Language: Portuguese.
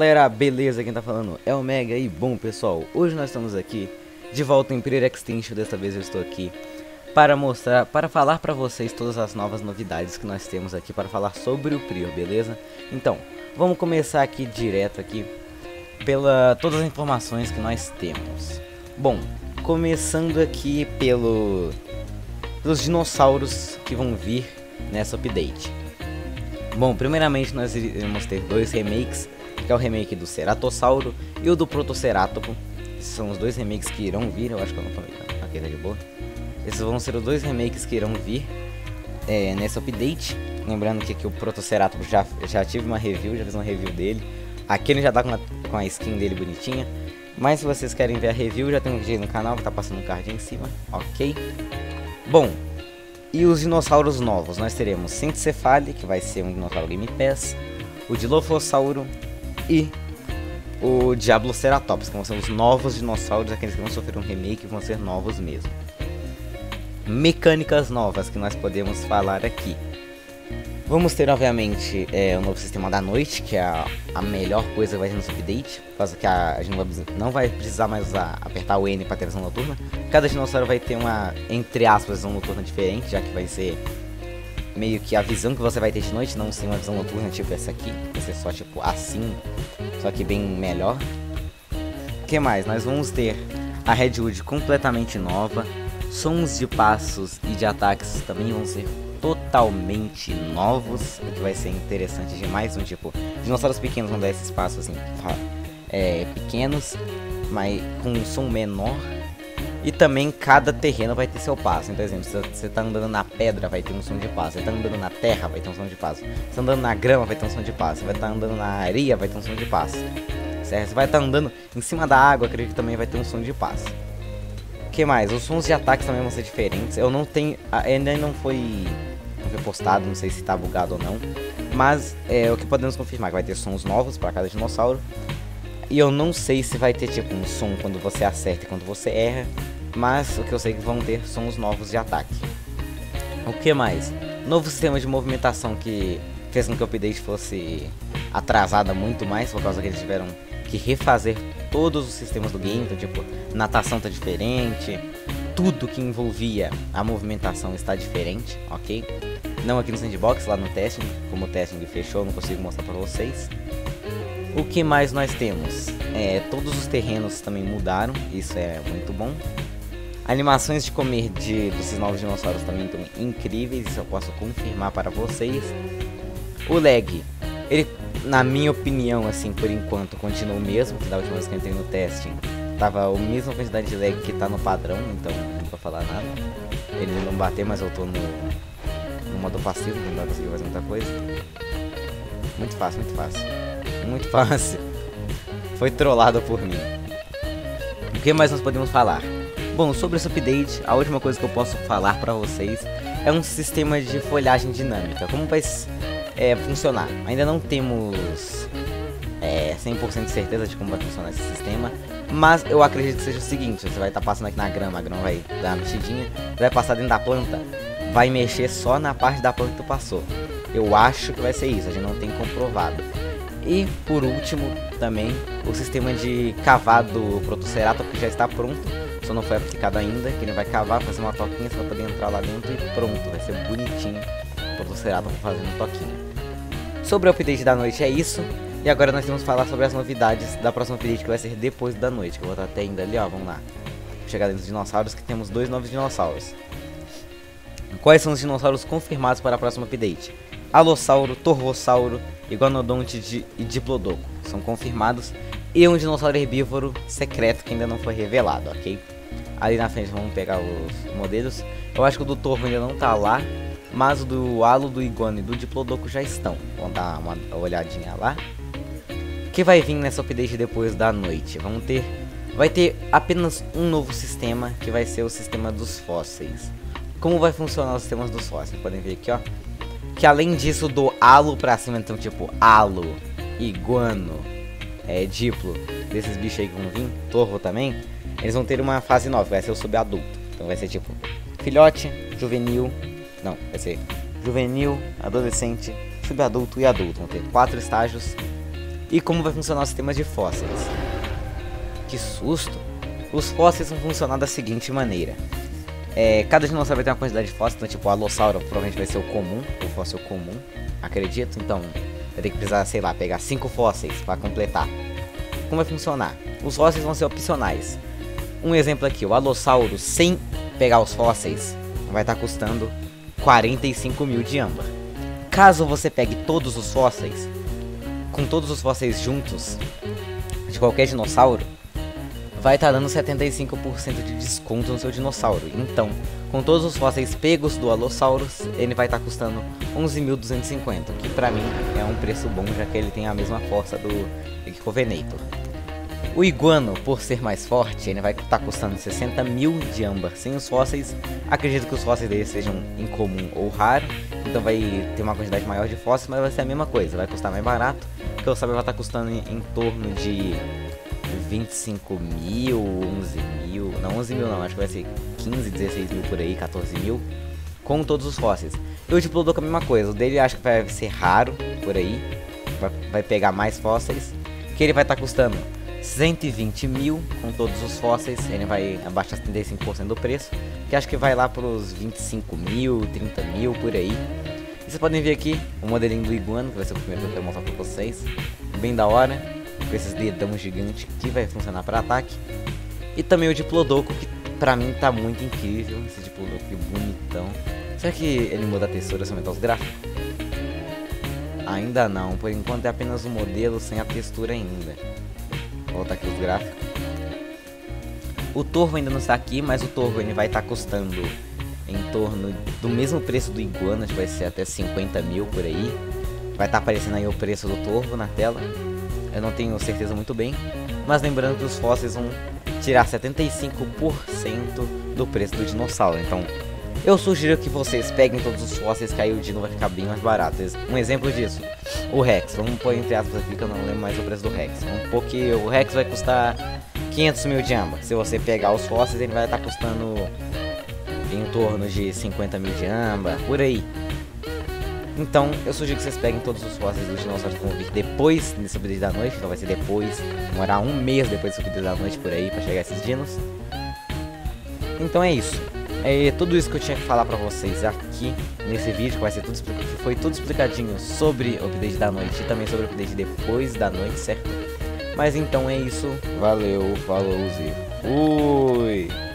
Galera, beleza? Quem tá falando é o Mega e bom pessoal, hoje nós estamos aqui de volta em Prior Extinction, dessa vez eu estou aqui para mostrar, para falar para vocês todas as novas novidades que nós temos aqui para falar sobre o Prior, beleza? Então, vamos começar aqui direto aqui pela todas as informações que nós temos. Bom, começando aqui pelo pelos dinossauros que vão vir nessa update. Bom, primeiramente nós iremos ter dois remakes, que é o remake do Ceratossauro e o do Protoceratopo. São os dois remakes que irão vir, eu acho que eu não tá? aqui tá de boa. Esses vão ser os dois remakes que irão vir é, nessa update. Lembrando que aqui o Protoceratops já, já tive uma review, já fiz uma review dele. Aqui ele já tá com a, com a skin dele bonitinha. Mas se vocês querem ver a review, já tem um vídeo no canal que tá passando um card em cima, ok? Bom, e os dinossauros novos? Nós teremos Centicefale, que vai ser um dinossauro Game Pass, o Dilophosauro e o Diabloceratops, que vão ser os novos dinossauros, aqueles que vão sofrer um remake vão ser novos mesmo mecânicas novas que nós podemos falar aqui. Vamos ter, obviamente, é, o novo sistema da noite, que é a, a melhor coisa que vai ter no update, por causa que a, a gente não vai precisar mais usar, apertar o N para ter visão noturna. Cada dinossauro vai ter uma, entre aspas, visão noturna diferente, já que vai ser meio que a visão que você vai ter de noite, não ser uma visão noturna tipo essa aqui, vai ser só tipo assim, só que bem melhor. O que mais? Nós vamos ter a Redwood completamente nova, Sons de passos e de ataques também vão ser totalmente novos, o que vai ser interessante demais. Um tipo, dinossauros pequenos vão dar esses passos assim, é, pequenos, mas com um som menor. E também cada terreno vai ter seu passo. Então, exemplo, se você está andando na pedra, vai ter um som de passo. Você está andando na terra, vai ter um som de passo. Você está andando na grama, vai ter um som de passo. Você vai estar tá andando na areia, vai ter um som de passo. Certo? Você vai estar tá andando em cima da água, acredito que também vai ter um som de passo que mais? Os sons de ataques também vão ser diferentes. Eu não tenho. Ainda não foi, não foi postado, não sei se tá bugado ou não. Mas é o que podemos confirmar: que vai ter sons novos para cada dinossauro. E eu não sei se vai ter tipo um som quando você acerta e quando você erra. Mas o que eu sei é que vão ter sons novos de ataque. O que mais? Novo sistema de movimentação que fez com que o update fosse atrasada muito mais por causa que eles tiveram que refazer todos os sistemas do game, então tipo, natação tá diferente, tudo que envolvia a movimentação está diferente, ok? Não aqui no sandbox, lá no testing, como o testing fechou, não consigo mostrar para vocês. O que mais nós temos? É, todos os terrenos também mudaram, isso é muito bom. Animações de comer de, desses novos dinossauros também estão incríveis, isso eu posso confirmar para vocês. O lag, ele na minha opinião, assim, por enquanto, continua o mesmo, que da última vez que eu entrei no testing, tava a mesma quantidade de lag que tá no padrão, então não vou falar nada. Ele não bateu, mas eu tô no, no modo passivo, não dá pra conseguir fazer muita coisa. Muito fácil, muito fácil. Muito fácil. Foi trollado por mim. O que mais nós podemos falar? Bom, sobre esse update, a última coisa que eu posso falar pra vocês é um sistema de folhagem dinâmica. Como vai é, funcionar. Ainda não temos é, 100% de certeza de como vai funcionar esse sistema, mas eu acredito que seja o seguinte, você vai estar tá passando aqui na grama, a grama vai dar uma mexidinha, vai passar dentro da planta, vai mexer só na parte da planta que tu passou. Eu acho que vai ser isso, a gente não tem comprovado. E por último, também, o sistema de cavado do Protoceratops que já está pronto, só não foi aplicado ainda, que ele vai cavar, fazer uma toquinha, você vai poder entrar lá dentro e pronto, vai ser bonitinho o Protoceratops fazendo toquinha. Sobre o update da noite é isso. E agora nós vamos falar sobre as novidades da próxima update que vai ser depois da noite. Que eu vou estar até ainda ali, ó. Vamos lá. Chegar dentro dos dinossauros que temos dois novos dinossauros. Quais são os dinossauros confirmados para a próxima update? Alossauro, Torvossauro, Iguanodonte e Diplodoco são confirmados. E um dinossauro herbívoro secreto que ainda não foi revelado, ok? Ali na frente vamos pegar os modelos. Eu acho que o do Torvo ainda não tá lá, mas o do Halo, do Iguana e do Diplodoco já estão. Vamos dar uma olhadinha lá. O que vai vir nessa update depois da noite? Vamos ter... Vai ter apenas um novo sistema, que vai ser o sistema dos fósseis. Como vai funcionar os sistemas dos fósseis? Podem ver aqui, ó. Que além disso, do halo pra cima, então, tipo, halo, iguano, é, diplo, desses bichos aí que vão vir, torvo também, eles vão ter uma fase nova, vai ser o subadulto. Então vai ser tipo, filhote, juvenil, não, vai ser juvenil, adolescente, subadulto e adulto. Vão ter quatro estágios. e como vai funcionar o sistema de fósseis. Que susto! Os fósseis vão funcionar da seguinte maneira. É, cada dinossauro vai ter uma quantidade de fósseis, então tipo o alossauro provavelmente vai ser o comum, o fóssil comum, acredito. Então vai ter que precisar, sei lá, pegar 5 fósseis para completar. Como vai funcionar? Os fósseis vão ser opcionais. Um exemplo aqui, o alossauro sem pegar os fósseis vai estar tá custando 45 mil de âmbar. Caso você pegue todos os fósseis, com todos os fósseis juntos, de qualquer dinossauro, vai estar tá dando 75% de desconto no seu dinossauro. Então, com todos os fósseis pegos do Allosaurus, ele vai estar tá custando 11.250, que pra mim é um preço bom, já que ele tem a mesma força do Equicovenator. O Iguano, por ser mais forte, ele vai estar tá custando 60 mil de âmbar. Sem os fósseis, acredito que os fósseis dele sejam incomum ou raro, então vai ter uma quantidade maior de fósseis, mas vai ser a mesma coisa, vai custar mais barato, porque o Saber vai estar tá custando em, em, torno de 25 mil, 11 mil, não 11 mil não, acho que vai ser 15, 16 mil por aí, 14 mil, com todos os fósseis. E o Diplodocus a mesma coisa, o dele acho que vai ser raro por aí, vai, vai pegar mais fósseis, que ele vai estar tá custando 120 mil com todos os fósseis, ele vai abaixar 35% do preço, que acho que vai lá para os 25 mil, 30 mil por aí. E vocês podem ver aqui o modelinho do Iguano, que vai ser o primeiro que eu quero mostrar para vocês, bem da hora, com esses dedão gigantes que vai funcionar para ataque. E também o Diplodoco, que pra mim tá muito incrível, esse Diplodoco bonitão. Será que ele muda a textura se aumentar os gráficos? Ainda não, por enquanto é apenas um modelo sem a textura ainda. Vou aqui os gráficos. O Torvo ainda não está aqui, mas o Torvo ele vai estar tá custando em torno do mesmo preço do Iguana, que vai ser até 50 mil por aí. Vai estar tá aparecendo aí o preço do Torvo na tela. Eu não tenho certeza muito bem, mas lembrando que os fósseis vão tirar 75% do preço do dinossauro. Então, eu sugiro que vocês peguem todos os fósseis que aí o Dino vai ficar bem mais barato. Um exemplo disso, o Rex. Vamos pôr entre aspas aqui que eu não lembro mais o preço do Rex. Vamos pôr que o Rex vai custar 500 mil de âmbar. Se você pegar os fósseis, ele vai estar tá custando em torno de 50 mil de âmbar, por aí. Então, eu sugiro que vocês peguem todos os fósseis dos dinossauros que vão vir depois desse update da noite. Então vai ser depois, demorar um mês depois desse update da noite por aí para chegar esses dinos. Então é isso. É tudo isso que eu tinha que falar pra vocês aqui nesse vídeo, que vai ser tudo foi tudo explicadinho sobre o update da noite e também sobre o update depois da noite, certo? Mas então é isso, valeu, falou e fui!